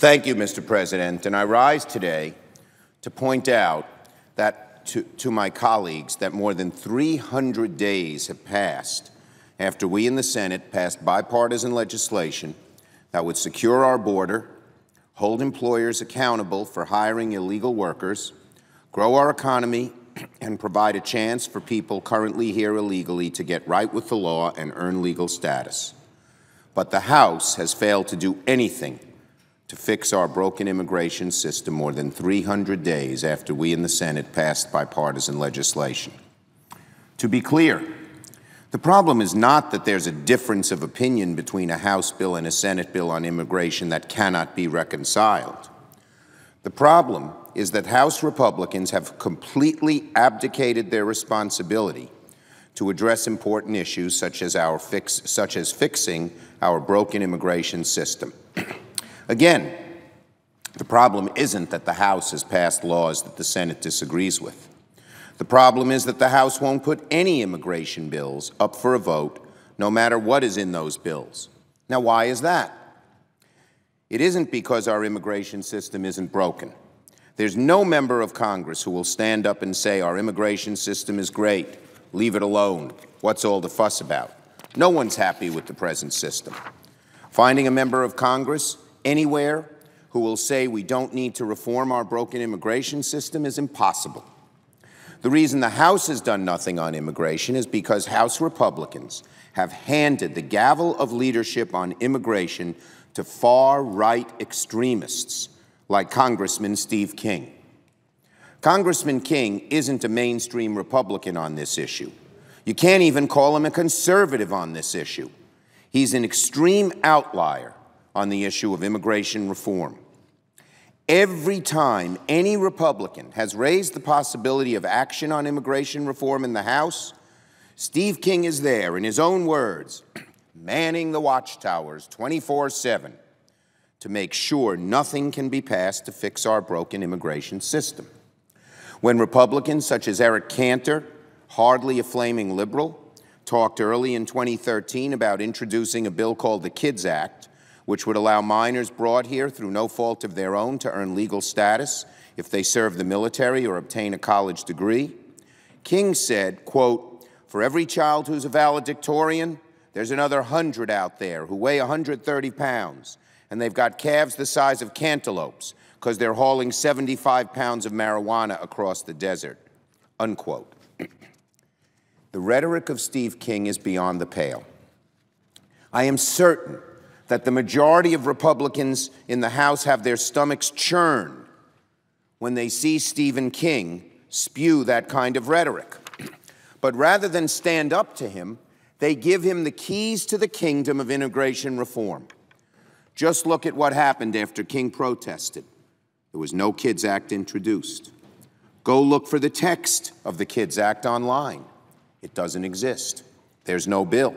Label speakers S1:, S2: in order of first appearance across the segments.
S1: Thank you, Mr. President. And I rise today to point out that to, to, my colleagues that more than 300 days have passed after we in the Senate passed bipartisan legislation that would secure our border, hold employers accountable for hiring illegal workers, grow our economy, and provide a chance for people currently here illegally to get right with the law and earn legal status. But the House has failed to do anything to fix our broken immigration system more than 300 days after we in the Senate passed bipartisan legislation. To be clear, the problem is not that there's a difference of opinion between a House bill and a Senate bill on immigration that cannot be reconciled. The problem is that House Republicans have completely abdicated their responsibility to address important issues such as, our fix, such as fixing our broken immigration system. Again, the problem isn't that the House has passed laws that the Senate disagrees with. The problem is that the House won't put any immigration bills up for a vote, no matter what is in those bills. Now, why is that? It isn't because our immigration system isn't broken. There's no member of Congress who will stand up and say our immigration system is great, leave it alone, what's all the fuss about? No one's happy with the present system. Finding a member of Congress anywhere who will say we don't need to reform our broken immigration system is impossible. The reason the House has done nothing on immigration is because House Republicans have handed the gavel of leadership on immigration to far right extremists like Congressman Steve King. Congressman King isn't a mainstream Republican on this issue. You can't even call him a conservative on this issue. He's an extreme outlier on the issue of immigration reform. Every time any Republican has raised the possibility of action on immigration reform in the House, Steve King is there, in his own words, manning the watchtowers 24 7 to make sure nothing can be passed to fix our broken immigration system. When Republicans such as Eric Cantor, hardly a flaming liberal, talked early in 2013 about introducing a bill called the KIDS Act, which would allow minors brought here through no fault of their own to earn legal status if they serve the military or obtain a college degree. King said, quote, for every child who's a valedictorian, there's another hundred out there who weigh 130 pounds, and they've got calves the size of cantaloupes because they're hauling 75 pounds of marijuana across the desert, unquote. the rhetoric of Steve King is beyond the pale. I am certain that the majority of Republicans in the House have their stomachs churn when they see Stephen King spew that kind of rhetoric. But rather than stand up to him, they give him the keys to the kingdom of immigration reform. Just look at what happened after King protested. There was no KIDS Act introduced. Go look for the text of the KIDS Act online. It doesn't exist. There's no bill.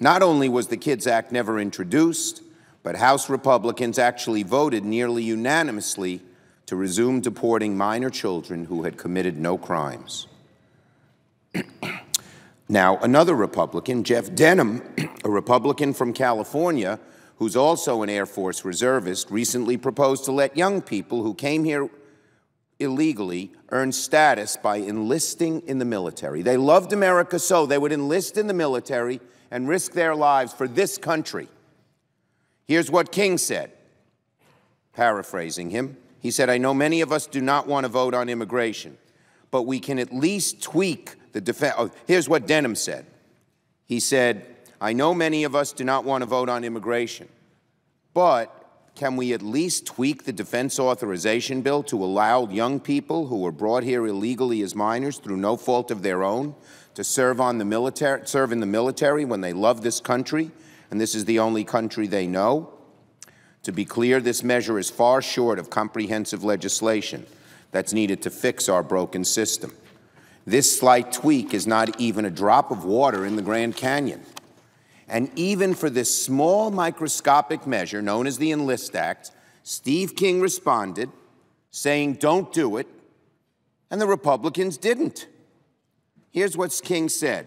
S1: Not only was the KIDS Act never introduced, but House Republicans actually voted nearly unanimously to resume deporting minor children who had committed no crimes. now, another Republican, Jeff Denham, a Republican from California, who's also an Air Force reservist, recently proposed to let young people who came here illegally earn status by enlisting in the military. They loved America so they would enlist in the military and risk their lives for this country. Here's what King said, paraphrasing him. He said, I know many of us do not want to vote on immigration, but we can at least tweak the defense. Oh, here's what Denham said. He said, I know many of us do not want to vote on immigration, but can we at least tweak the defense authorization bill to allow young people who were brought here illegally as minors through no fault of their own to serve on the military, serve in the military when they love this country, and this is the only country they know. To be clear, this measure is far short of comprehensive legislation that's needed to fix our broken system. This slight tweak is not even a drop of water in the Grand Canyon. And even for this small microscopic measure known as the Enlist Act, Steve King responded saying, don't do it, and the Republicans didn't. Here's what King said.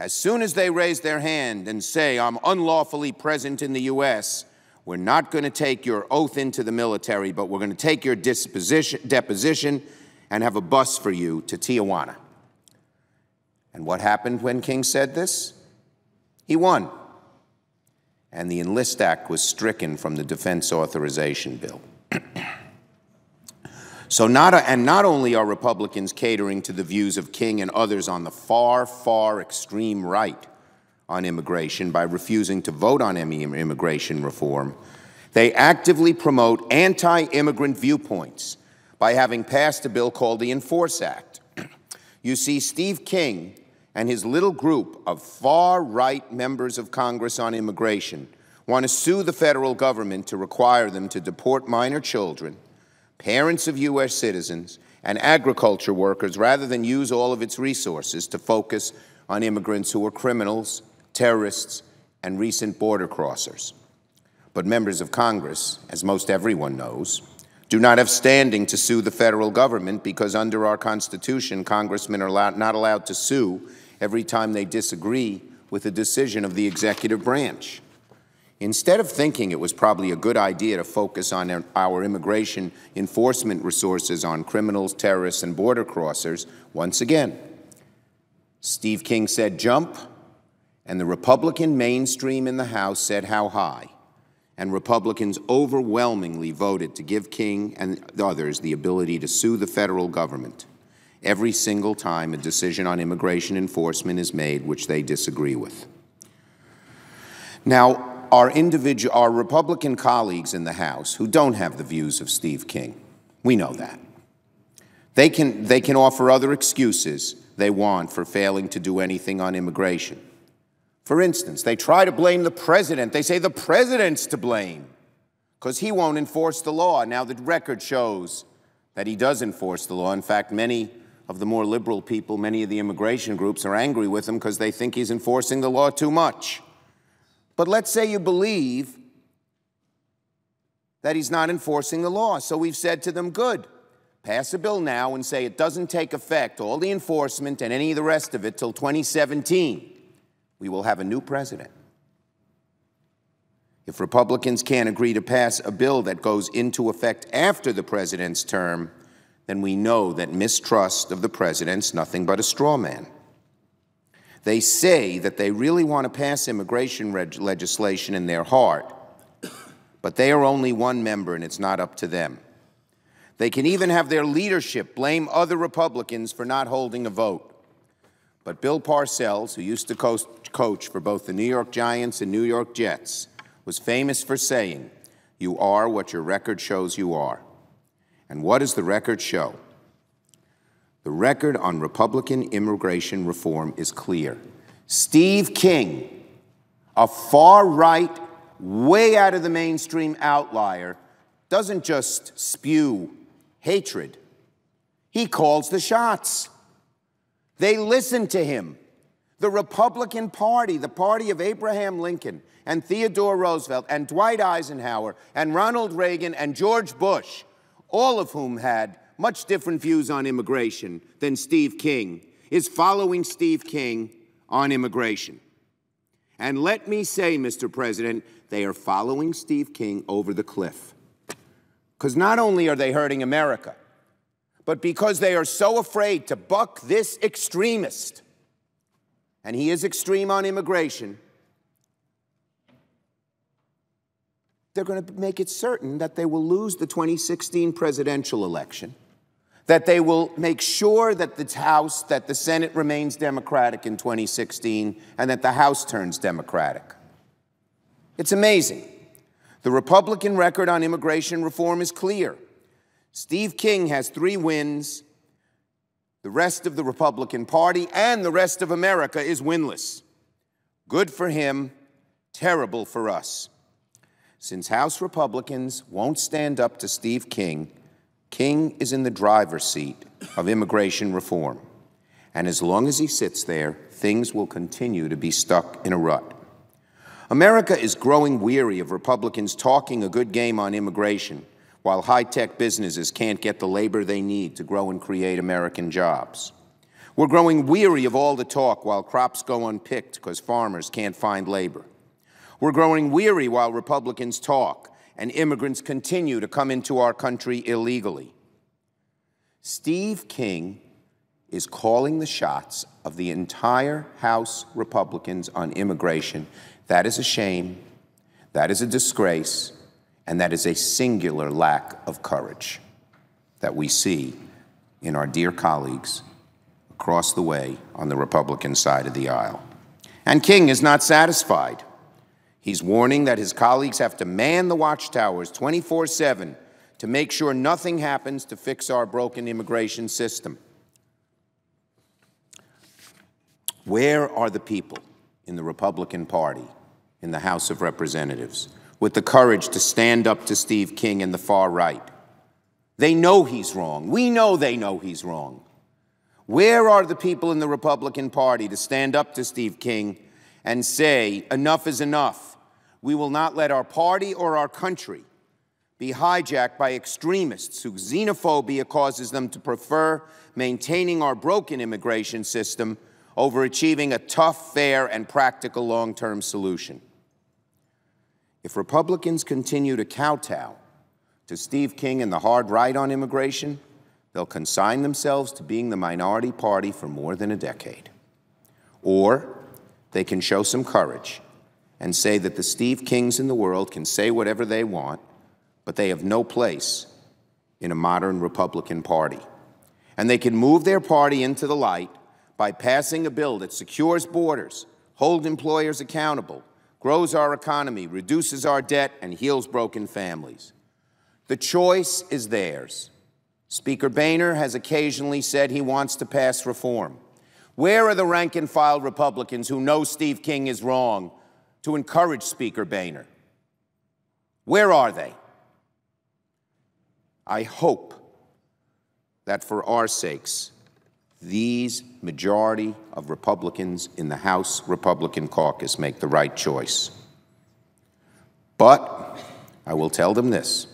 S1: As soon as they raise their hand and say, I'm unlawfully present in the U.S., we're not going to take your oath into the military, but we're going to take your deposition and have a bus for you to Tijuana. And what happened when King said this? He won. And the Enlist Act was stricken from the Defense Authorization Bill. so, not a, and not only are Republicans catering to the views of King and others on the far, far extreme right, on immigration by refusing to vote on immigration reform. They actively promote anti immigrant viewpoints by having passed a bill called the Enforce Act. you see, Steve King and his little group of far right members of Congress on immigration want to sue the federal government to require them to deport minor children, parents of U.S. citizens, and agriculture workers rather than use all of its resources to focus on immigrants who are criminals terrorists, and recent border crossers. But members of Congress, as most everyone knows, do not have standing to sue the federal government because under our Constitution, congressmen are not allowed to sue every time they disagree with a decision of the executive branch. Instead of thinking it was probably a good idea to focus on our immigration enforcement resources on criminals, terrorists, and border crossers, once again, Steve King said jump, and the Republican mainstream in the House said how high, and Republicans overwhelmingly voted to give King and others the ability to sue the federal government every single time a decision on immigration enforcement is made which they disagree with. Now, our individual, our Republican colleagues in the House who don't have the views of Steve King, we know that. They can, they can offer other excuses they want for failing to do anything on immigration. For instance, they try to blame the president. They say the president's to blame because he won't enforce the law. Now, the record shows that he does enforce the law. In fact, many of the more liberal people, many of the immigration groups are angry with him because they think he's enforcing the law too much. But let's say you believe that he's not enforcing the law. So we've said to them, good, pass a bill now and say it doesn't take effect, all the enforcement and any of the rest of it, till 2017 we will have a new president. If Republicans can't agree to pass a bill that goes into effect after the president's term, then we know that mistrust of the president's nothing but a straw man. They say that they really want to pass immigration legislation in their heart, but they are only one member and it's not up to them. They can even have their leadership blame other Republicans for not holding a vote. But Bill Parcells, who used to coach for both the New York Giants and New York Jets, was famous for saying, You are what your record shows you are. And what does the record show? The record on Republican immigration reform is clear. Steve King, a far right, way out of the mainstream outlier, doesn't just spew hatred, he calls the shots. They listen to him. The Republican Party, the party of Abraham Lincoln and Theodore Roosevelt and Dwight Eisenhower and Ronald Reagan and George Bush, all of whom had much different views on immigration than Steve King, is following Steve King on immigration. And let me say, Mr. President, they are following Steve King over the cliff. Because not only are they hurting America, but because they are so afraid to buck this extremist, and he is extreme on immigration, they're going to make it certain that they will lose the 2016 presidential election, that they will make sure that the House, that the Senate remains Democratic in 2016, and that the House turns Democratic. It's amazing. The Republican record on immigration reform is clear. Steve King has three wins. The rest of the Republican Party and the rest of America is winless. Good for him, terrible for us. Since House Republicans won't stand up to Steve King, King is in the driver's seat of immigration reform. And as long as he sits there, things will continue to be stuck in a rut. America is growing weary of Republicans talking a good game on immigration while high tech businesses can't get the labor they need to grow and create American jobs. We're growing weary of all the talk while crops go unpicked because farmers can't find labor. We're growing weary while Republicans talk and immigrants continue to come into our country illegally. Steve King is calling the shots of the entire House Republicans on immigration. That is a shame, that is a disgrace, and that is a singular lack of courage that we see in our dear colleagues across the way on the Republican side of the aisle. And King is not satisfied. He's warning that his colleagues have to man the watchtowers 24 7 to make sure nothing happens to fix our broken immigration system. Where are the people in the Republican Party, in the House of Representatives, with the courage to stand up to Steve King and the far right? They know he's wrong. We know they know he's wrong. Where are the people in the Republican Party to stand up to Steve King and say, enough is enough? We will not let our party or our country be hijacked by extremists whose xenophobia causes them to prefer maintaining our broken immigration system over achieving a tough, fair, and practical long term solution. If Republicans continue to kowtow to Steve King and the hard right on immigration, they'll consign themselves to being the minority party for more than a decade. Or they can show some courage and say that the Steve Kings in the world can say whatever they want, but they have no place in a modern Republican Party. And they can move their party into the light by passing a bill that secures borders, holds employers accountable, grows our economy, reduces our debt, and heals broken families. The choice is theirs. Speaker Boehner has occasionally said he wants to pass reform. Where are the rank and file Republicans who know Steve King is wrong to encourage Speaker Boehner. Where are they? I hope that for our sakes, these majority of Republicans in the House Republican caucus make the right choice. But I will tell them this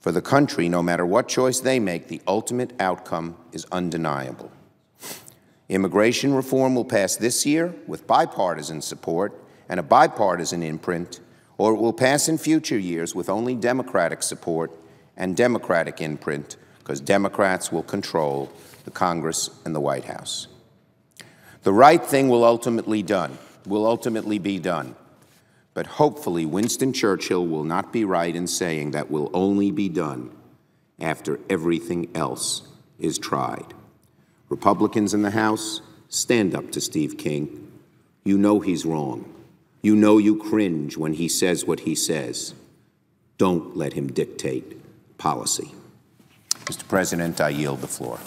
S1: for the country, no matter what choice they make, the ultimate outcome is undeniable. Immigration reform will pass this year with bipartisan support and a bipartisan imprint, or it will pass in future years with only Democratic support and Democratic imprint, because Democrats will control the Congress and the White House. The right thing will ultimately done, will ultimately be done. But hopefully Winston Churchill will not be right in saying that will only be done after everything else is tried. Republicans in the House, stand up to Steve King. You know he's wrong. You know you cringe when he says what he says. Don't let him dictate policy. Mr. President, I yield the floor.